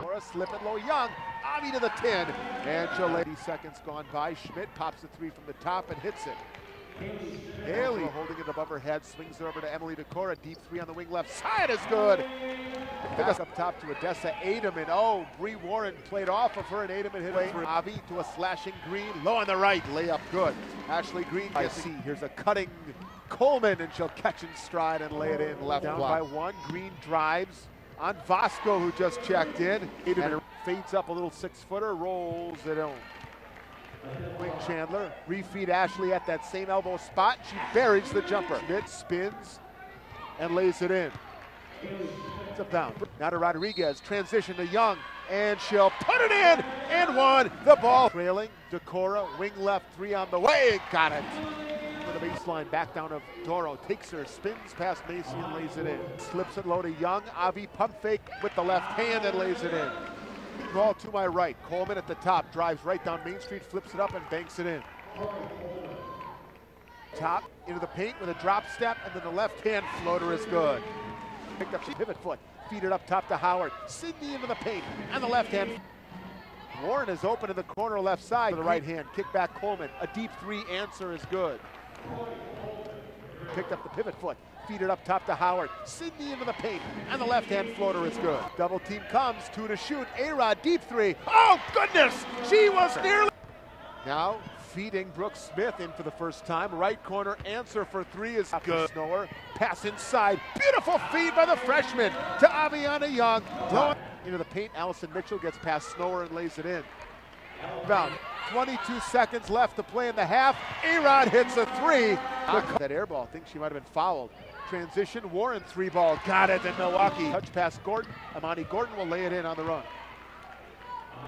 Cora slip it low. Young. Avi to the 10. And she'll 80 seconds gone by. Schmidt pops the three from the top and hits it. Haley holding it above her head, swings it over to Emily DeCora. Deep three on the wing left side is good. Pass up top to Odessa Ademan. Oh, Bree Warren played off of her, and Ademan hit it Avi to a slashing Green. Low on the right, layup good. Ashley Green, I see. Here's a cutting Coleman, and she'll catch in stride and lay it in left Down block. by one. Green drives on Vasco, who just checked in. Ademan fades up a little six-footer, rolls it home. Wing Chandler, refeed Ashley at that same elbow spot. She buries the jumper. Schmidt spins and lays it in. It's a bound. Now to Rodriguez, transition to Young, and she'll put it in and one. The ball trailing. DeCora, wing left, three on the way. Got it. The baseline, back down of Doro. Takes her, spins past Macy and lays it in. Slips it low to Young. Avi pump fake with the left hand and lays it in. Ball to my right. Coleman at the top, drives right down Main Street, flips it up and banks it in. Top into the paint with a drop step, and then the left hand floater is good. Picked up pivot foot, feed it up top to Howard. Sydney into the paint, and the left hand. Warren is open in the corner left side. To the right hand, kick back Coleman. A deep three answer is good. Picked up the pivot foot, feed it up top to Howard. Sydney into the paint, and the left-hand floater is good. Double team comes, two to shoot. A-Rod, deep three. Oh, goodness! She was nearly... Now, feeding Brooks Smith in for the first time. Right corner answer for three is good. Snower, pass inside. Beautiful feed by the freshman to Aviana Young. Into the paint, Allison Mitchell gets past Snower and lays it in. About 22 seconds left to play in the half. A-Rod hits a three. Ah, that air ball, thinks she might have been fouled. Transition, Warren three ball, got it in Milwaukee. Touch pass Gordon, Amani Gordon will lay it in on the run.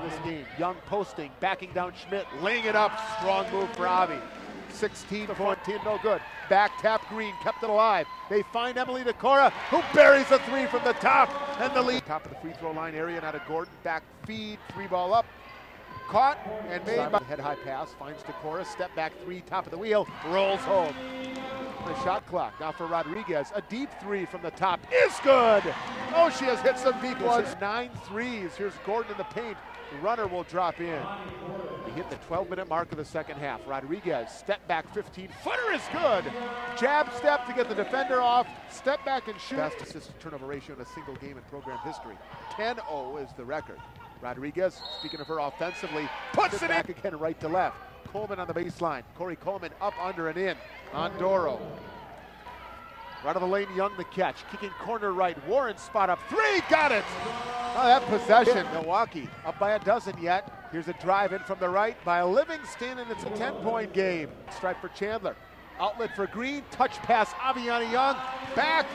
This game, Young posting, backing down Schmidt, laying it up, strong move for Avi. 16 to 14, no good. Back tap Green, kept it alive. They find Emily DeCora, who buries a three from the top, and the lead. Top of the free throw line area, now to Gordon, back feed, three ball up. Caught and made by head high pass, finds DeCora, step back three, top of the wheel, rolls home the shot clock. Now for Rodriguez, a deep three from the top is good. Oh, she has hit some deep ones. Nine threes. Here's Gordon in the paint. The runner will drop in. He hit the 12-minute mark of the second half. Rodriguez, step back 15 footer is good. Jab step to get the defender off. Step back and shoot. Best assist turnover ratio in a single game in program history. 10-0 is the record. Rodriguez, speaking of her offensively, puts it back in. again right to left. Coleman on the baseline. Corey Coleman up under and in on Doro. Right of the lane, Young the catch. Kicking corner right. Warren spot up. Three, got it! Oh, that possession. Milwaukee up by a dozen yet. Here's a drive in from the right by Livingston, and it's a 10 point game. Strike for Chandler. Outlet for Green. Touch pass, Aviana Young. Back